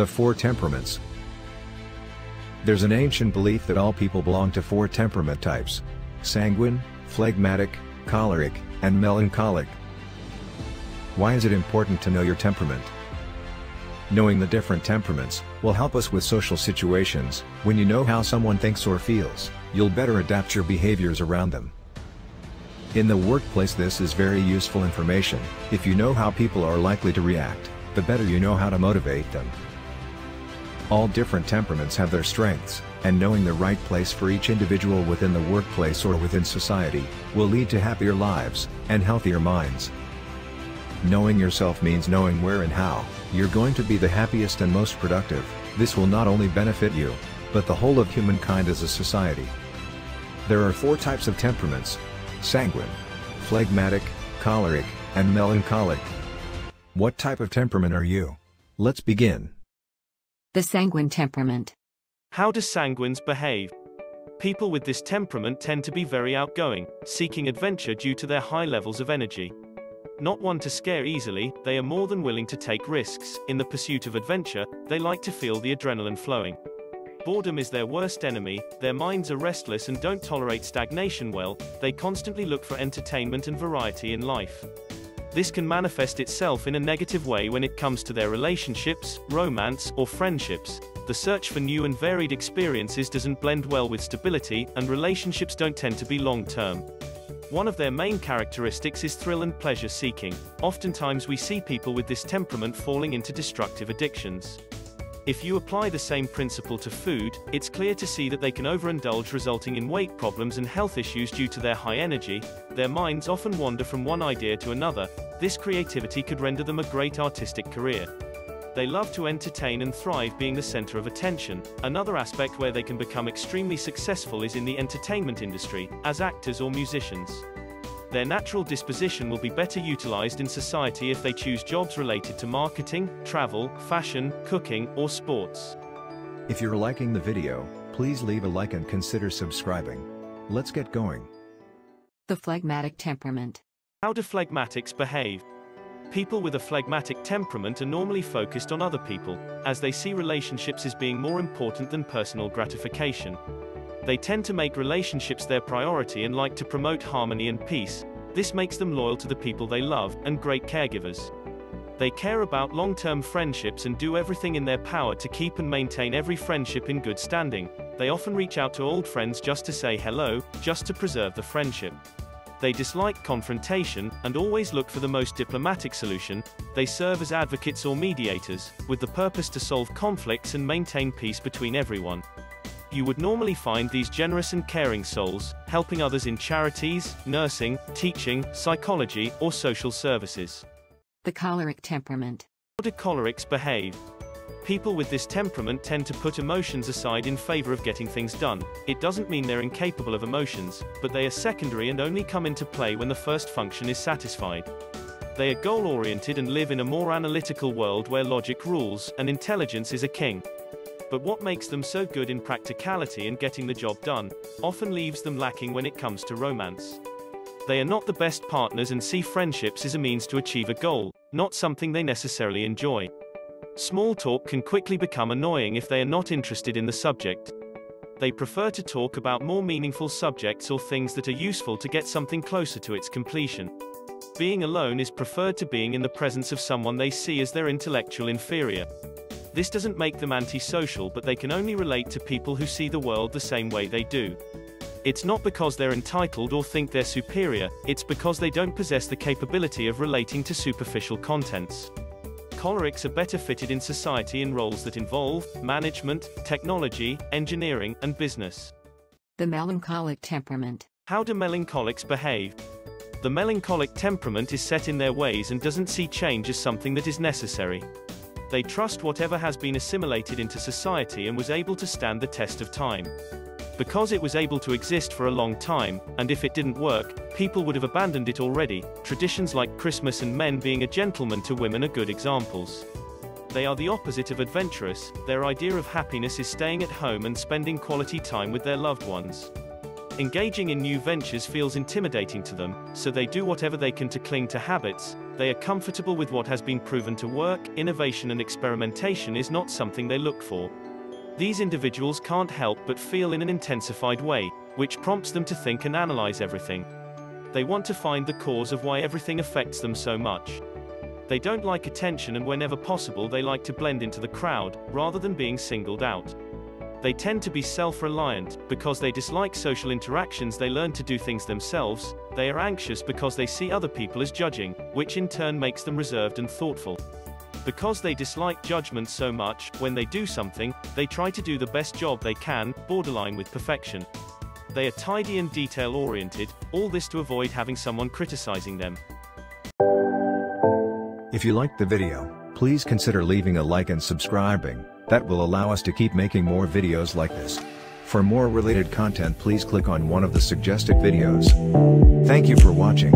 The Four Temperaments There's an ancient belief that all people belong to four temperament types. Sanguine, phlegmatic, choleric, and melancholic. Why is it important to know your temperament? Knowing the different temperaments will help us with social situations. When you know how someone thinks or feels, you'll better adapt your behaviors around them. In the workplace this is very useful information, if you know how people are likely to react, the better you know how to motivate them. All different temperaments have their strengths, and knowing the right place for each individual within the workplace or within society, will lead to happier lives, and healthier minds. Knowing yourself means knowing where and how, you're going to be the happiest and most productive, this will not only benefit you, but the whole of humankind as a society. There are four types of temperaments, sanguine, phlegmatic, choleric, and melancholic. What type of temperament are you? Let's begin. The sanguine temperament. How do sanguines behave? People with this temperament tend to be very outgoing, seeking adventure due to their high levels of energy. Not one to scare easily, they are more than willing to take risks. In the pursuit of adventure, they like to feel the adrenaline flowing. Boredom is their worst enemy, their minds are restless and don't tolerate stagnation well, they constantly look for entertainment and variety in life. This can manifest itself in a negative way when it comes to their relationships, romance, or friendships. The search for new and varied experiences doesn't blend well with stability, and relationships don't tend to be long-term. One of their main characteristics is thrill and pleasure seeking. Oftentimes we see people with this temperament falling into destructive addictions. If you apply the same principle to food, it's clear to see that they can overindulge resulting in weight problems and health issues due to their high energy, their minds often wander from one idea to another, this creativity could render them a great artistic career. They love to entertain and thrive being the center of attention. Another aspect where they can become extremely successful is in the entertainment industry, as actors or musicians. Their natural disposition will be better utilized in society if they choose jobs related to marketing, travel, fashion, cooking, or sports. If you're liking the video, please leave a like and consider subscribing. Let's get going. The phlegmatic temperament. How do phlegmatics behave? People with a phlegmatic temperament are normally focused on other people, as they see relationships as being more important than personal gratification. They tend to make relationships their priority and like to promote harmony and peace. This makes them loyal to the people they love, and great caregivers. They care about long-term friendships and do everything in their power to keep and maintain every friendship in good standing. They often reach out to old friends just to say hello, just to preserve the friendship. They dislike confrontation, and always look for the most diplomatic solution. They serve as advocates or mediators, with the purpose to solve conflicts and maintain peace between everyone. You would normally find these generous and caring souls, helping others in charities, nursing, teaching, psychology, or social services. The choleric temperament. How do cholerics behave? People with this temperament tend to put emotions aside in favor of getting things done. It doesn't mean they're incapable of emotions, but they are secondary and only come into play when the first function is satisfied. They are goal-oriented and live in a more analytical world where logic rules, and intelligence is a king. But what makes them so good in practicality and getting the job done, often leaves them lacking when it comes to romance. They are not the best partners and see friendships as a means to achieve a goal, not something they necessarily enjoy. Small talk can quickly become annoying if they are not interested in the subject. They prefer to talk about more meaningful subjects or things that are useful to get something closer to its completion. Being alone is preferred to being in the presence of someone they see as their intellectual inferior. This doesn't make them antisocial but they can only relate to people who see the world the same way they do. It's not because they're entitled or think they're superior, it's because they don't possess the capability of relating to superficial contents. Cholerics are better fitted in society in roles that involve management, technology, engineering, and business. The melancholic temperament. How do melancholics behave? The melancholic temperament is set in their ways and doesn't see change as something that is necessary. They trust whatever has been assimilated into society and was able to stand the test of time. Because it was able to exist for a long time, and if it didn't work, people would have abandoned it already. Traditions like Christmas and men being a gentleman to women are good examples. They are the opposite of adventurous, their idea of happiness is staying at home and spending quality time with their loved ones. Engaging in new ventures feels intimidating to them, so they do whatever they can to cling to habits, They are comfortable with what has been proven to work, innovation and experimentation is not something they look for. These individuals can't help but feel in an intensified way, which prompts them to think and analyze everything. They want to find the cause of why everything affects them so much. They don't like attention and whenever possible they like to blend into the crowd, rather than being singled out. They tend to be self-reliant, because they dislike social interactions they learn to do things themselves, they are anxious because they see other people as judging, which in turn makes them reserved and thoughtful. Because they dislike judgment so much, when they do something, they try to do the best job they can, borderline with perfection. They are tidy and detail-oriented, all this to avoid having someone criticizing them. If you liked the video, please consider leaving a like and subscribing, that will allow us to keep making more videos like this. For more related content please click on one of the suggested videos. Thank you for watching.